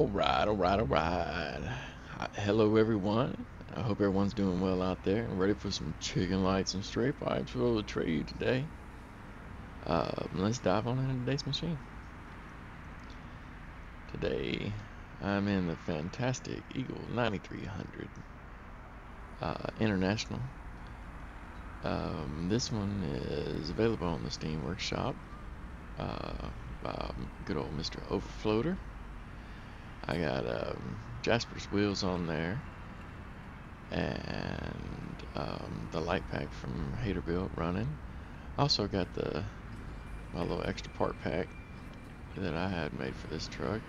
Alright, alright, alright. Hello everyone. I hope everyone's doing well out there and ready for some chicken lights and straight pipes for the trade today. Uh, let's dive on into today's machine. Today, I'm in the fantastic Eagle 9300 uh, International. Um, this one is available on the Steam Workshop uh, by good old Mr. Overfloater. I got um, Jasper's wheels on there and um, the light pack from Haterbuilt running. Also got the my little extra part pack that I had made for this truck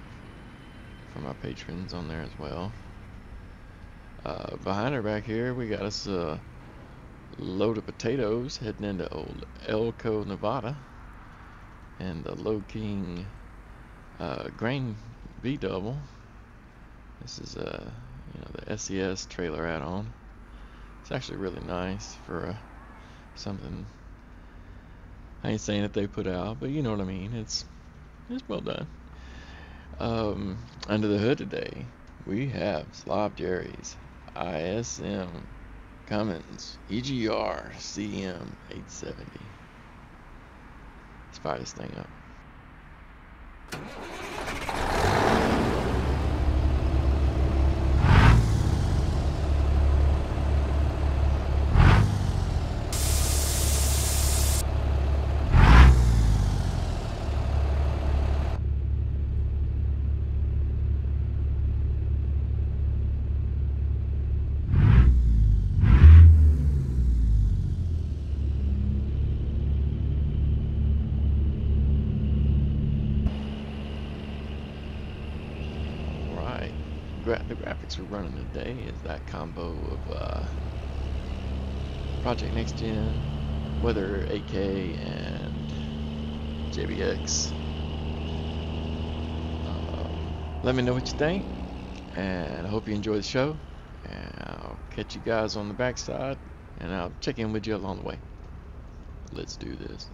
for my patrons on there as well. Uh, behind her back here, we got us a load of potatoes heading into old Elko, Nevada, and the Lode King uh, grain V double. This is a uh, you know the SCS trailer add-on. It's actually really nice for uh, something. I ain't saying that they put out, but you know what I mean. It's it's well done. Um, under the hood today, we have Slob Jerry's ISM Cummins EGR CM 870. Let's fire this thing up. Gra the graphics we're running today is that combo of uh, Project Next Gen, Weather 8K, and JBX. Um, let me know what you think, and I hope you enjoy the show. And I'll catch you guys on the backside, and I'll check in with you along the way. Let's do this.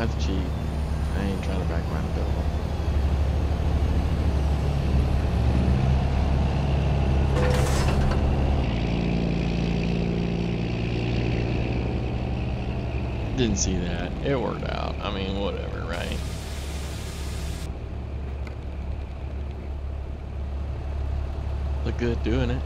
I ain't trying to back. Didn't see that. It worked out. I mean, whatever, right? Look good doing it.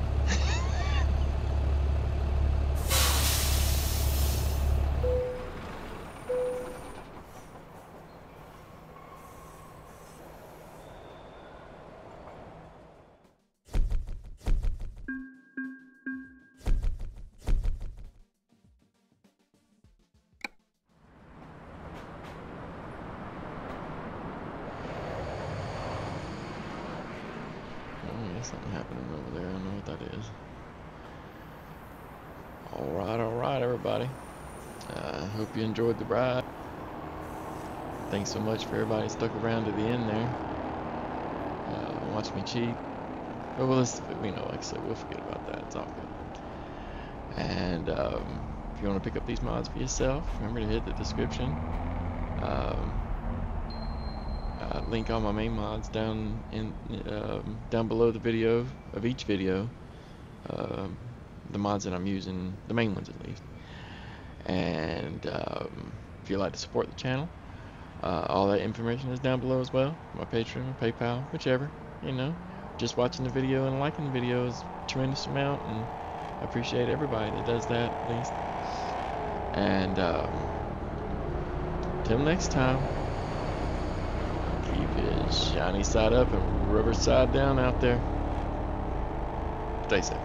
You enjoyed the ride. Thanks so much for everybody stuck around to the end there. Uh, watch me cheat. But well, let's, you know, like I said, we'll forget about that. It's all good. And um, if you want to pick up these mods for yourself, remember to hit the description. Um, uh, link all my main mods down in um, down below the video of each video. Um, the mods that I'm using, the main ones at least. And um, if you'd like to support the channel, uh, all that information is down below as well. My Patreon, PayPal, whichever. You know, just watching the video and liking the video is a tremendous amount, and I appreciate everybody that does that at least. And um, till next time keep his shiny side up and rubber side down out there. Stay safe.